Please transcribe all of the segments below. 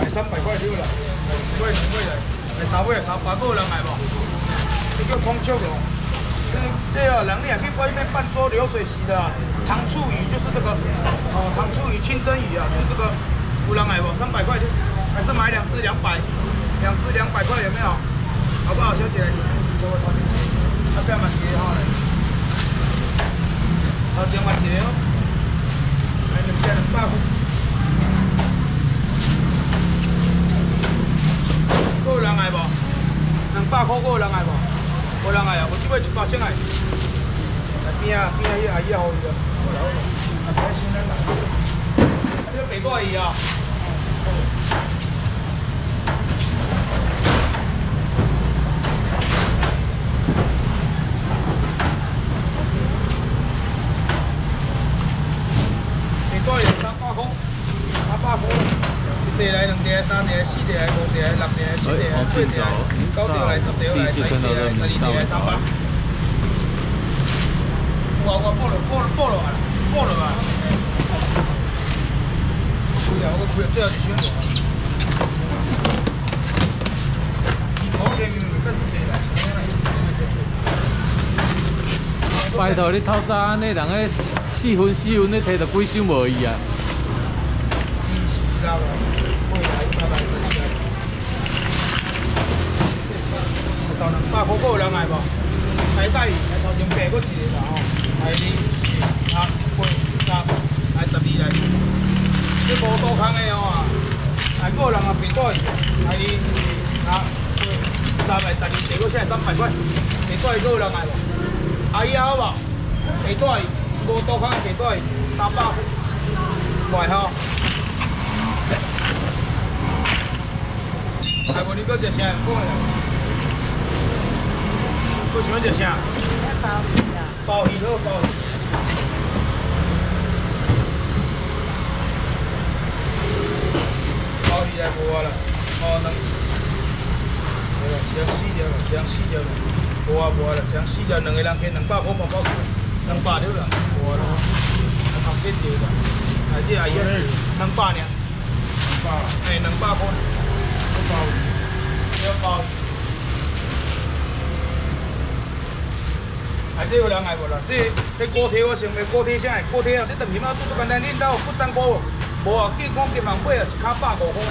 买三百块丢了，两位两位来，来三位三百个人买不？这叫空秋龙。这这个人你也可以外面拌做流水席的糖醋鱼，就是这个哦，糖醋鱼、清蒸鱼啊，就是这个有人来不？三百块，还是买两只两百，两只两百块有没有？好不好，小姐来请，给我掏钱，他不要买钱哈嘞，掏钱买钱哦，来两千两百块，人来不？两百块够人来不？无人来啊，我只买一百先来。来边啊边啊，迄阿姨好伊啊。好啦好啦，啊别先来啦。这个白带鱼啊。白带鱼三百块，三百块。一来两碟，三碟，四碟，五碟，六碟，七碟，八碟，九碟来，十碟来，十一碟来，十二碟来，三百。我我报了，报了，报了啊，报了啊。不要，我不要，最后一箱。拜托你透早安尼，人个四分四分你摕着几箱无伊啊？知道了。到两百块够人来无？来带来头前爬过一个啦吼，来二四六七八十，来十二来。这无多空的哦啊，来个人啊爬带，来二四六八十来十二，爬过下来三百块，爬带够人来无？阿姨好无？爬带无多空的爬带，三百块吼。来无？你搁食啥？讲下。我喜欢吃啥？鲍鱼啊！鲍鱼好，鲍鱼。鲍鱼来无啦？哦，两，哎呀，两四条，两四条，无啊无啦，两四条，两个人骗两百块包包，两百条啦，无啦，还头几条啦？哎，这阿姨，两百呢？两百，哎，两百块，鲍鱼，要鲍鱼。这有人来无啦？这这锅贴我想买锅贴啥？锅贴啊，这顿起码做做简单，恁兜不粘锅无？啊，计讲一万八啊，一卡百五块。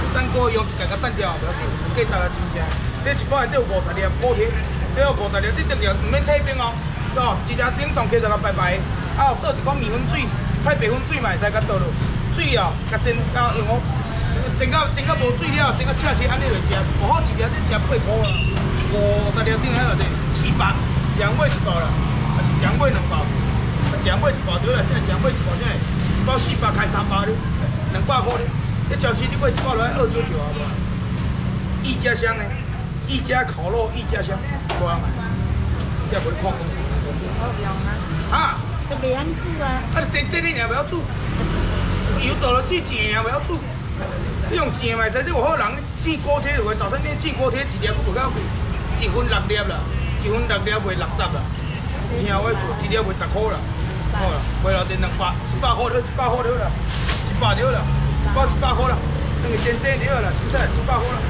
不粘锅用一个个单条，不要紧，计大家真正。这一包内底有五十粒锅贴，这有五十粒，这一条唔免退冰哦，哦，直接叮当起就个白白。啊，倒一罐米粉水，太白粉水嘛会使甲倒落。水哦，甲蒸到用哦，蒸到蒸到无水了，蒸到切切安尼来食，不好一条你食八块啦，五十粒顶喺内底四百。姜尾一包啦，还是姜尾两包？啊姜尾一包对啦，现在姜尾一包现在一包四百开三百的，两百块的。你超市你买一包落来二九九好不？一家香呢？一家烤肉一家香，不要买，这不是矿工。啊？这袂安煮啊？啊，这这你也不要煮，油倒了去煎也不要煮。你用煎嘛，使这有好人煮锅贴，就早餐店煮锅贴一粒不够贵，一分六粒啦。一分六粒卖六十啦，听我说，一粒卖十块啦，好啦，卖了点两百，一百块了，一百块了啦，一百条啦，一百一百块啦，那个鲜菜条啦，青菜一百块啦。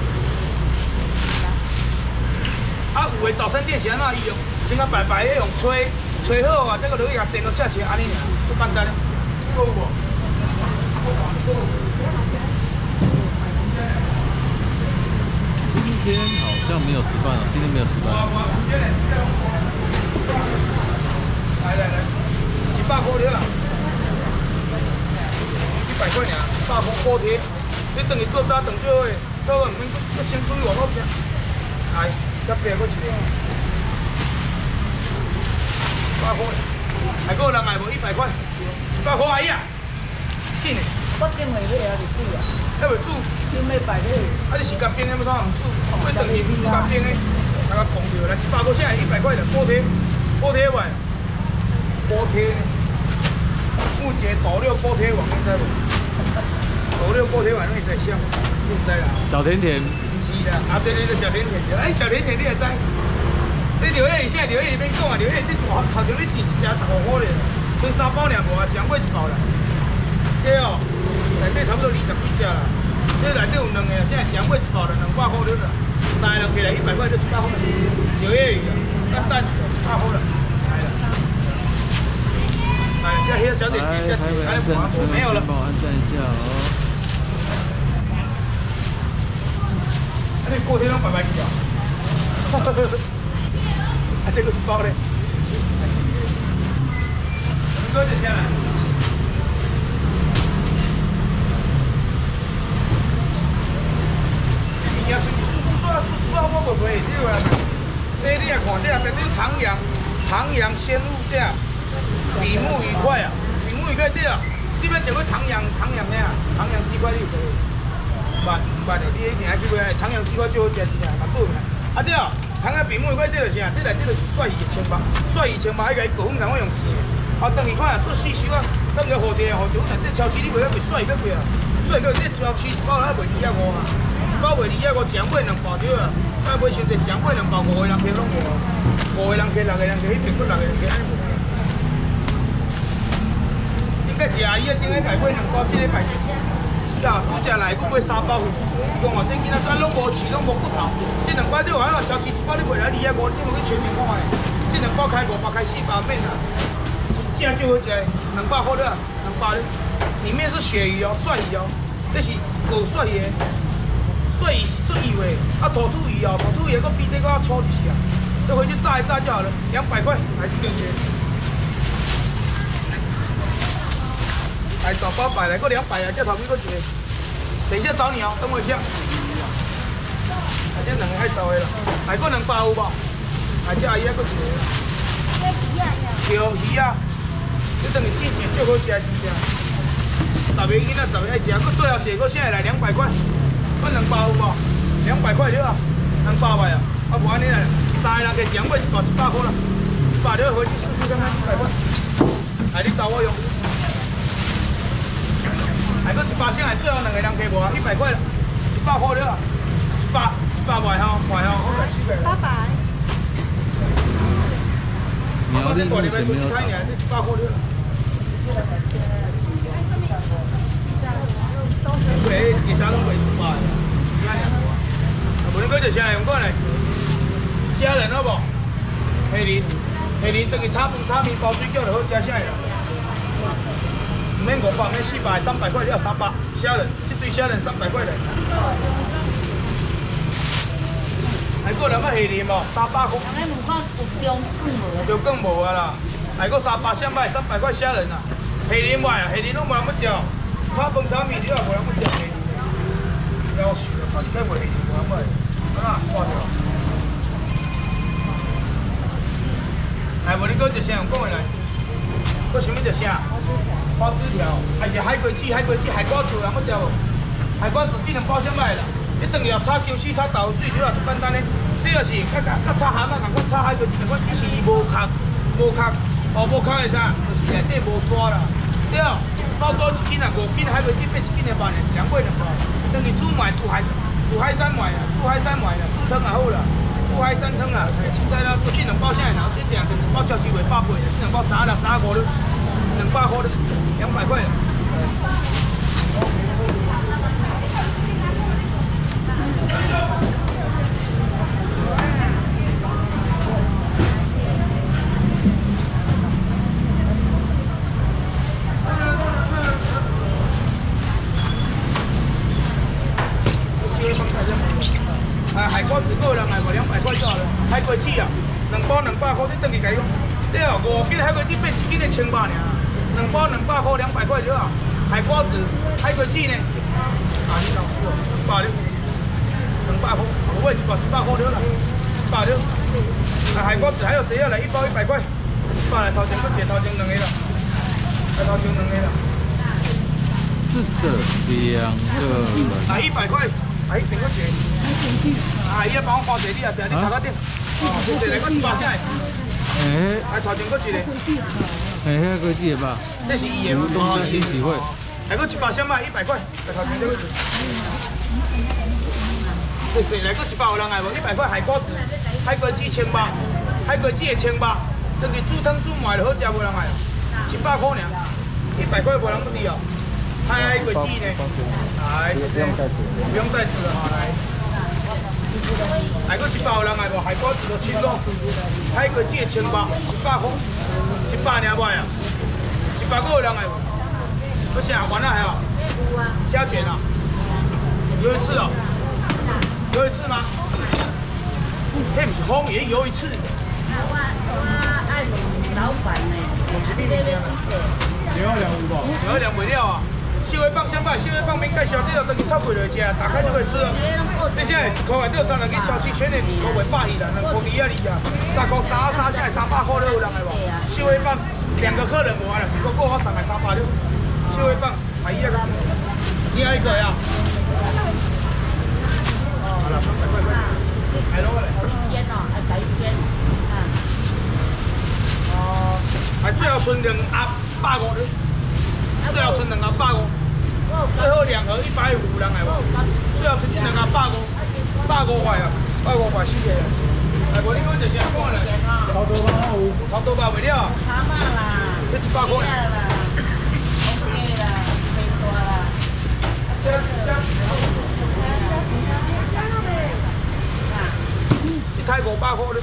啊，有的早餐店是安怎用？先甲白白的用吹，吹好啊，再个落去甲煎到切切安尼尔，不简单咧。够无？今天好像没有十班了，今天没有十班。来来来，一百块了，一百块尔，一百块锅贴，你等于做早等最后的，做唔免搁先注意往后边。来，再别过一个，一百块，还够人买无？一百块，一百块阿姨啊，紧的。我今回要要煮啊，要未煮，今要摆咧。啊，你是甲冰的要怎唔煮？会等于煮甲冰的，那个空掉来，一百块现在一百块的锅贴，锅贴碗，锅贴。目前斗六锅贴碗你知无？斗六锅贴碗你在想？你唔知啦？小甜甜。唔是啦，啊对对对，小甜甜。哎，小甜甜你也知？你留意现在留意边讲啊？留意这大头前你钱一只十五块咧，剩三包两无啊，将过一包啦。对哦。内底差不多二十几只啦，这内底有两个，现在全买一包就两百块了，三个人起来一百块就一百块了，有粤语的，蛋蛋一百块了，来了，来，这些小点心，这来，台北还安，没有了，帮我按赞一下哦。那你锅贴拢白白去啊？啊，这个一包嘞，你哥就下来。伊也出去输输刷输输刷，我袂袂少啊。这你也看这啊，这里唐阳唐阳鲜物价，比目鱼块啊，比目鱼块这啊，这边整个唐阳唐阳的啊，唐阳鸡块你有做？唔捌唔捌的，你一定爱去买唐阳鸡块最好食真正，嘛做起来。啊对啊，唐阳比目鱼块这就是啊？这内底就是帅鱼的青巴，帅鱼青巴，迄个高粉人我用钱。啊，等于看做四收啊，送个好者好者，咱这超市你卖了袂帅个贵啊，帅个这超市包还卖二啊五啊。包卖二啊五，奖买两包对啊，再买伤济奖买两包，五个人客拢无，五个人客、六个人客，迄边佫六个人客安尼无。应该是阿姨啊，顶个改买两包，即个改一呀，拄只来，佫买三包去。伊讲话这囡仔干拢无饲，拢无骨头，这两包对我讲，超市一包你卖来二啊五，这么去全面看的，这两包开五百，开四百免啦。一只就好食，两百块了，两百了，里面是鳕鱼哦，蒜鱼哦，这是狗蒜鱼。鳝鱼是最油的，啊土土鱼哦，土土鱼佫比这个要粗一些啊，这回去炸一炸就好了，两百块，来这两钱。来找八百，来个两百啊，这头边个一个。等一下找你哦，等我一下。啊，这两个爱找的啦，来个两百有无？啊，这阿姨还佫一个。钓鱼啊，这等于季节最好食真正。十个囡仔十个爱食，佫最后一个现在来两百块，佫两包有无？两百块了啊，两百块啊，啊无安尼啦，三个人给两百一百块啦，一百了回去试试看看一百块，来你找我用。还佫一百先来，最后两个人给我啊，一百块了，一百块了啊，一百一百块吼，块吼，我来四个。八百。苗栗目前没有看一眼，这一百块了。喂，其他拢袂一百的，一样尔多。啊，无你讲就啥用过来？虾仁好不？虾仁，虾仁等于炒饭、炒面、包水饺就好食啥啦？唔免五百，免四百，三百块了，三百。虾仁，这对虾仁三百块嘞。还过两个虾仁无？三百块。人家问看有中更无？就更无啊啦，还个三百香麦，三百块虾仁啊，虾仁卖啊，虾仁拢无人要食，炒饭炒面你也无人要食虾仁，要死了，反正卖虾仁无人买，啊，挂掉。来，无你搁一声用讲的来，搁想要食啥？包子条，还是海龟子、海龟子、海瓜子有人要食无？海瓜子只能包香麦啦，你等于要炒姜丝、炒豆水，主要是简单的。这个是较较较炒蛤蟆，共款炒海龟一共款，只是伊无壳，无壳，哦无壳的啥，就是内底无沙啦。对，一包多一斤啊，五斤海龟子变一斤的饭呢，一两块两包。等于煮买煮海煮海参糜啊，煮海参糜啊，煮汤也好啦，煮海参汤啦，凊彩啦，做这两包下来，然后这一跟一包超市卖八块，这两包三啦三块了，两百块了，两百块了。啊，海瓜子个人卖无两百块就好了，海龟子啊，两包两百块，你等于家己讲，对哦，五斤海龟子变一斤的千八尔，两包两百块，两百块就好。海瓜子、海龟子呢？啊，你老输哦，一百了，两百块，我一包一百块了啦，一百了。啊，海瓜子还有谁要来？一包一百块，一百来头前，搁一头前两个啦，来掏钱两个啦。是的，两个人。啊，一百块，啊，一千块钱。啊，伊要帮我包一个，你啊，定你头壳顶。哦，这个来个一百下，哎，还头前搁一个，哎，遐个记得吧？这是伊的吗？东山新喜会，还个一百下嘛，一百块，来头前这个。是是，来个一百有人来无？一百块海瓜子，海龟子千八，海龟子也千八，等于煮汤煮糜就好食，无人来哦。一百块尔，一百块无人不滴哦。海鬼记呢？来，谢谢。不用再吃了哈，来。还佫一百有人来无？海瓜子都七咯，海鬼记千八，一百块，一百两百啊，一百个有人来无？不是啊，完了还好。虾卷啊，有一次哦，有一次吗？那不是风也有一次。我我爱老板呢，你那边两二两五吧。两二两没了啊！细微棒香拜，细微棒没介绍，这个等于套柜来吃，打开就可以吃了。这些一块买六三人去超市全年一块卖百二啦，两块米啊二啊，三块三三，现在三百块都有人来无？细微棒两个客人无啦，一个过我送来三百六。细微棒买一个，你要一个呀？好了，快快快，来喽来。一间哦，啊，改一间，啊，哦，还最后剩两盒百五，最后剩两盒百五，最后两盒一百五有人来无？最后剩两盒百五，百五块啊，百五块四个。哎，无你讲就先讲啦。差不多吧，有。多吧，袂了。蛤蟆啦，这一百块。啦，OK 啦，可以多啦。这这。一台五百块咧。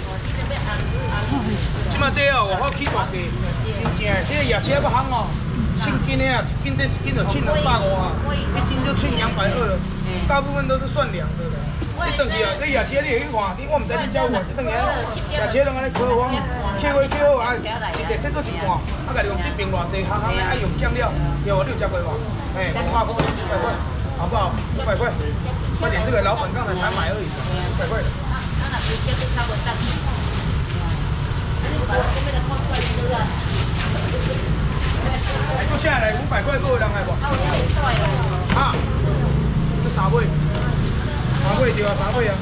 即马这哦，我好起大价，真正，这个夜车要行哦，称斤的啊，一斤这一斤就称两百五啊，一斤就称两百二了，大部分都是算两的的。这等是啊，你夜车你会去看，你我唔知你教我，这等下夜车拢安尼科方，抾好抾好啊，一个切做一半，啊，家己用这边偌济，行行爱用酱料，要六十块哇，哎，五百块，五百块，好不好？五百块，快点，这个老板刚才才买而已，五百块的。那那直接就差不多到。哎，搁下来五百块，够有人来不？啊，这三尾，三尾对啊，三尾啊，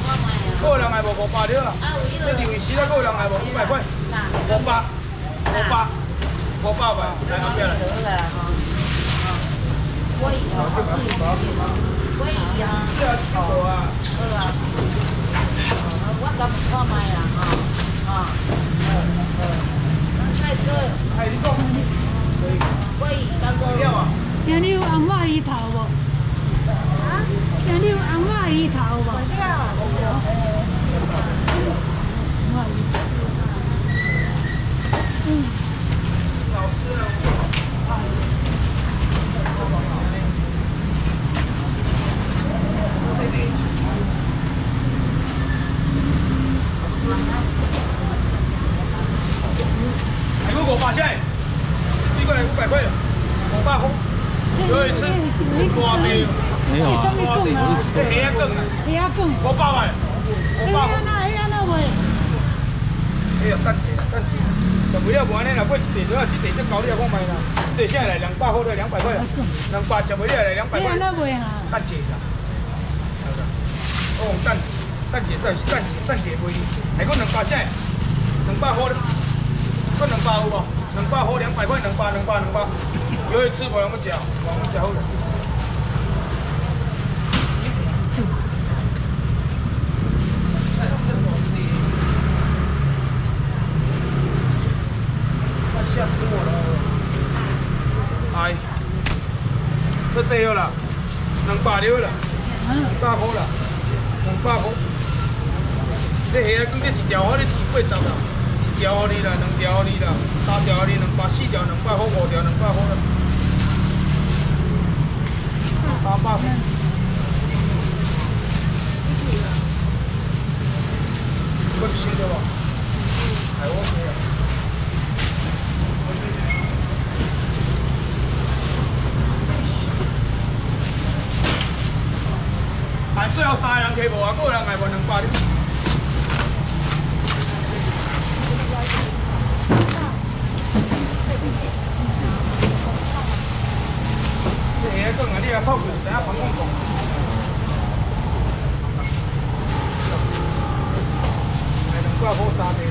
够有人来不？五百了啊，这二位时啊，够有人来不？五百块，五百，五百，五百块，来后边来。可以啊，可以啊，这要。去过啊。好啊，我咁看卖啦，哈，啊，太哥，哎，你讲。今日有红花鱼头无？啊？今日有阿妈鱼头无？嗯。老师呢？还有五百块，这个来五百块，五百块，有一次大地，没有啊。大地，这虾羹啊，虾羹。五百块，五百块。那那那喂。哎呀，等下等下，就为了无安尼啦，买一地都要一地这高你也讲卖啦，一地现在来两百块的两百块啊，两百吃不了来两百块。那喂哈。等下啦，哦，蛋蛋姐蛋蛋姐蛋姐卖，还讲两百只，两百块的，够两百有无？两百块两百块，两百两百两百，有一次无人要吃，无人吃好了。吓死我了！哎，这最后了，两百了了，两百块了，两百块。这虾讲这是条，我咧四八十啦，一条给你啦，两条给你啦，三条给你，两百四条两百块，五条两百块了，三百块。我新的吧？还 OK 啊。但最后三个人去无啊，个人来无两百哩。这虾羹啊，你要透过等下旁讲。讲。来两百块三条，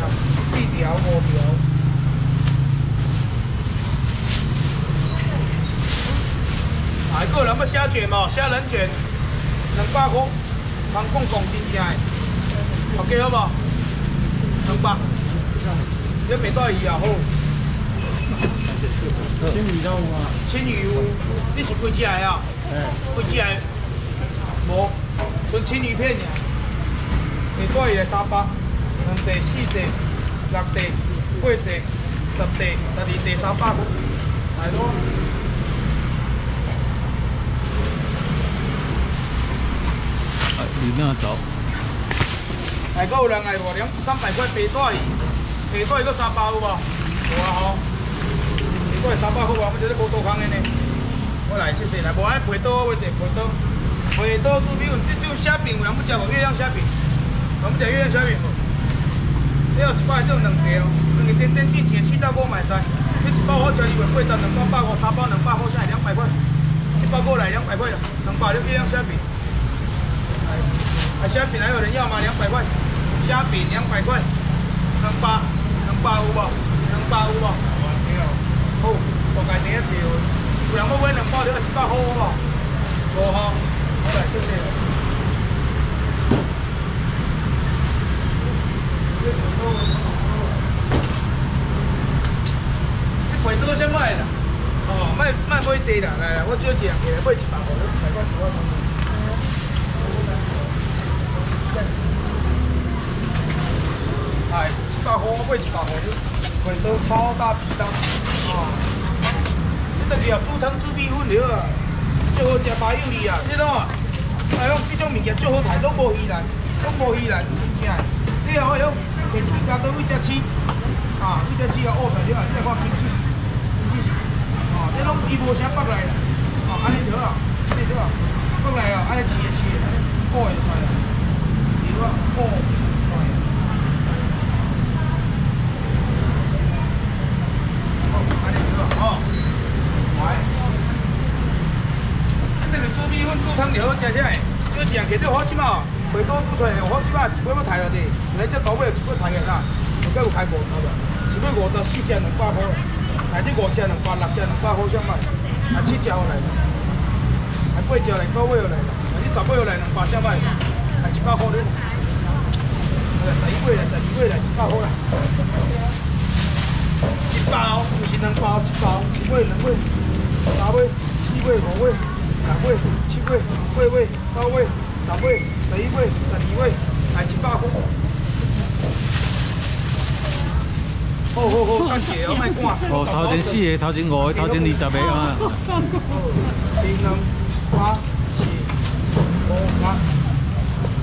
四条五条。哎，个人要虾卷无？虾仁卷。两，通讲讲真正的，OK 好无？两百，这袂带鱼也好。青鱼有啊？青鱼有。你是几只的啊？哎，几只的？无，剩青鱼片尔。下大伊来三百，两地、四地、六地、八地、十地、十二地三百。来咯。你那走，来，还有人来无？两三百块白带鱼，白带鱼搁三百有无？有啊吼。白带三百好啊，我这是无多空的呢。我来谢谢来，无爱皮刀我袂得皮刀。皮刀煮米粉，这种虾饼有人不吃无？月亮虾饼，有人不食月亮虾饼无？你有一百种两个哦，两个真真正正七到五买三。这一包我交你月八十，两包百五，三包两百好，现在两百块。一包过来两百块了，两百六月亮虾饼。啊，虾饼还有人要吗？两百块，虾饼两百块，两百，两百有无？两百有无？好，我家你一条，有人要买两包，你一百好无？无吼，好来谢谢。你皮多少买啦？哦，卖卖买济啦，来来，我少一样起来买一百块，你百块一百块。哎，一百块我买一百块，皮刀超大皮刀，哦。你等下煮汤煮米粉了啊，最好食麻油味啊，知道啊？哎呦，这种物件最好刣，拢无鱼兰，拢无鱼兰，真正的。你哦，哎呦，摕一支加刀去只翅，啊，去只翅啊，乌出来了，你来看金翅，金翅是，哦，这拢伊无啥北来啦，哦，安尼就好，安尼就好，北来哦，安尼饲的饲的，安尼乌的就出来，对啊，出来了。哦，安尼就好，哦，来。这个煮米粉、煮汤就好食起来，少一样，其实好起码，袂多煮出来，好吃嘛一尾要抬落地，来只大尾一尾抬起来，有够有开五十了，一尾五十四只两百块，来这五只两百六只两百块上卖，啊七只来了，啊八只来九尾又来了，啊你十尾又来两百上卖，啊一百块你，啊十一尾来，十二尾来一百块啦，包就是两包，一包一尾两尾，三尾、四尾、五尾。六尾、七尾、八尾、九尾、十尾、十一尾、十二尾，来一百块。好好好，感谢哦，莫赶。哦，头前四个，头前五个，头前二十个啊。一、二、三、四、五、六、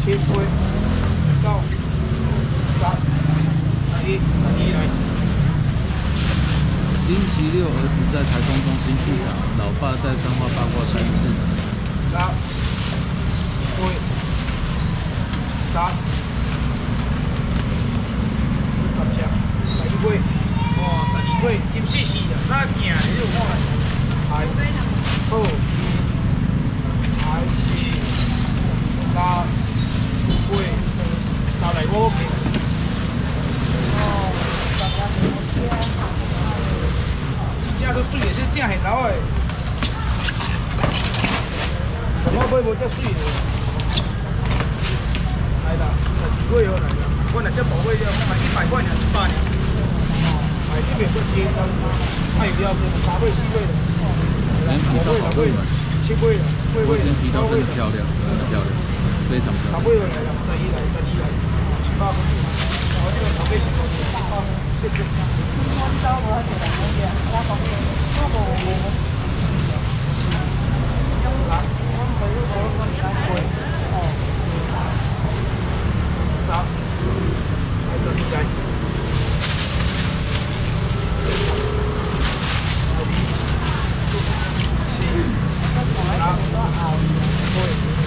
七、八、九、十、十一、十二来。星期六，儿子在台中中心市场，老爸在彰化八卦山市场。六、八、十、十只，十一尾，哦，十二尾，金四四的，那行你有看？还好，还是六、八、十来我给。哦，正都水的，这正现老的。我买无遮水的。来啦，十二尾好来啦。我若只宝贝了，我卖一百块尔，一百尔。哦，哎，这边做接单，还有要是三尾、四尾的。连皮五尾、六尾、七尾、八尾、我今天皮九尾刀真的。漂亮，很漂亮，非常漂亮。十尾又来了，十一来，十一来，七八块。我这个宝贝是多少？好，谢谢。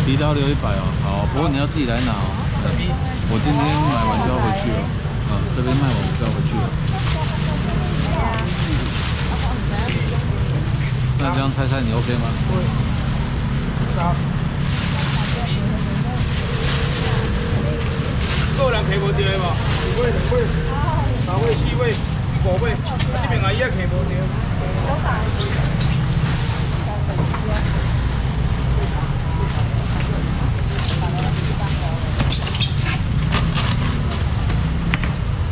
皮刀留一百哦，好，不过你要自己来拿哦。我今天买完就要回去了，啊，这边卖完我就要回去了。那这样猜猜你 OK 吗？个人摕无着的无？二尾、两尾、三尾、四尾、五这边阿姨也摕无着。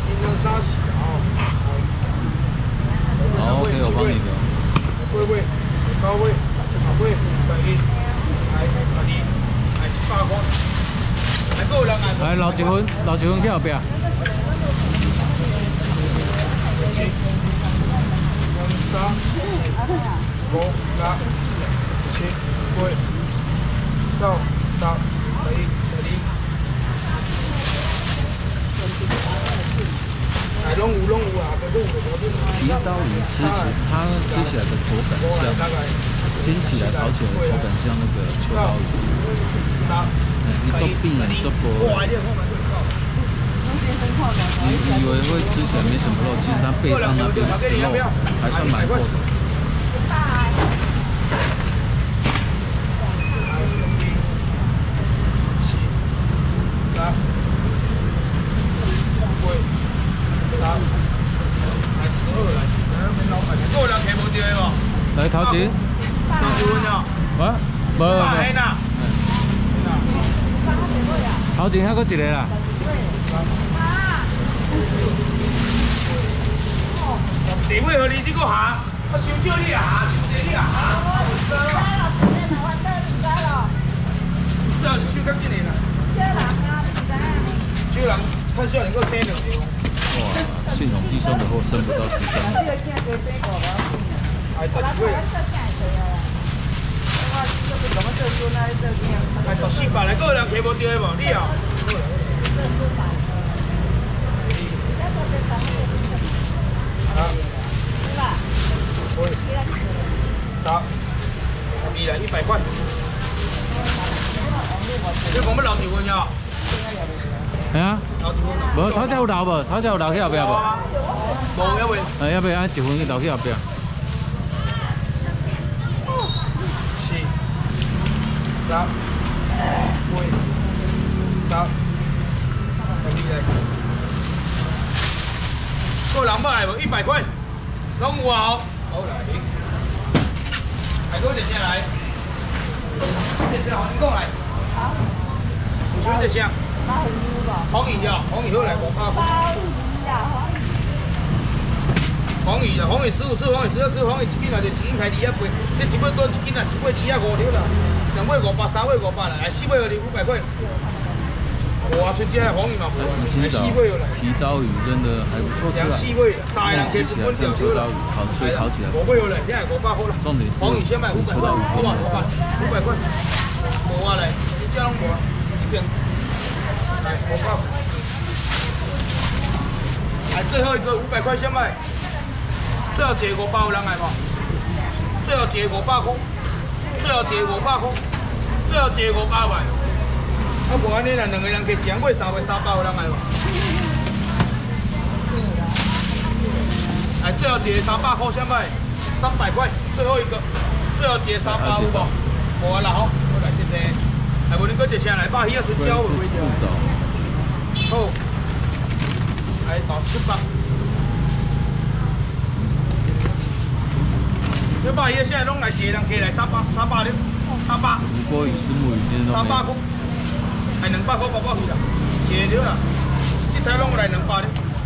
一二三四，好。好，OK，我帮你留。高位，位，一，来，再一，来，来。老几分，老几分去后边。三、哎，拢有拢有啊，都有无准。皮刀鱼吃起，它吃起来的口感像，煎起来、烤起来的口感像那个秋刀鱼。哎，你做饼做薄。你以为会吃起来没什么肉，其实它背上那边肉还算蛮厚的。来头前。啊？无无。头前还搁一个啦。谁会和你这个下？我想叫你下，叫你下。这收较紧的啦。少人，看少年个生两条。哇，信用地上的货生不到十三。哎，十几岁。哎，十四百来，个人摕无着的无？你哦。好，二来，一百块。你讲要留一份呀？系啊。留一份。无，头先有留无？头先有留去后壁无？无要袂。哎，要不要一份去留去后壁？走，喂，走，兄弟来，一百块，拢有啊。好来，海多点姐来，姐姐好，你过来。好。你选这些。黄鱼。黄鱼呀，黄鱼好来无？黄鱼啦，黄鱼十五次，黄鱼十二次，黄鱼一斤啊，就一斤开二啊八，这一尾多一斤啊，一尾二啊五对啦。两尾五百，三尾五百啦，来四尾你五百块。哇，春节黄鱼嘛，来四尾来。皮刀鱼真的还不错吃啊。四尾，三个人吃起来像秋刀鱼，烤所以烤起来。五尾来，现在五百块了。重点是黄鱼先卖五百块，好嘛，五百，五百块。无啊嘞，你这拢无，这边来五百。来最后一个五百块先卖，最后结果百有人来无？最后结果百块，最后结果百块，最后结果百块。啊，无安尼啦，两个人加钱买三百三百有人来无？来最后一个三百块先卖，三百块，最后一个，最后一个三百有无？无啊啦吼，好来谢谢。来无恁搁一声来，把鱼啊先交回。好。来到七百，这把鱼现在拢来一个人加来三百，三百了，三百。吴国鱼、石目鱼今天都三百块，还两百块包包去啦，谢了啦，这台拢来两百了。